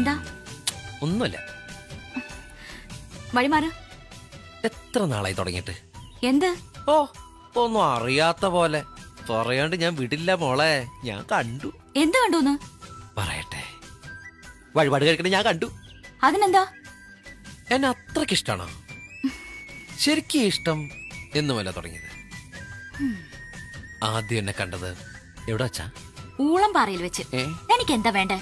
എന്താ? ഒന്നുമില്ല. വഴിമാറ്. എത്ര നാളായി തുടങ്ങിയിട്ട്? എന്ത്? ഓ ഒന്നും അറിയാത്ത പോലെ. പറയാണ്ട് ഞാൻ വിടില്ല മോളെ. ഞാൻ കണ്ടു. എന്ത് കണ്ടു പറയട്ടെ. വഴിപാട് കഴിക്കണേ ഞാൻ കണ്ടു. അതിനെന്താ? എന്നെ അത്രയ്ക്ക് ഇഷ്ടമാണോ ശരിക്കും ഇഷ്ടം എന്നുമല്ല തുടങ്ങിയത്. ആദ്യം എന്നെ കണ്ടത് എവിടെ വച്ചാ? ഊളം പാറയിൽ വെച്ച്. എനിക്ക് എന്താ വേണ്ടേ?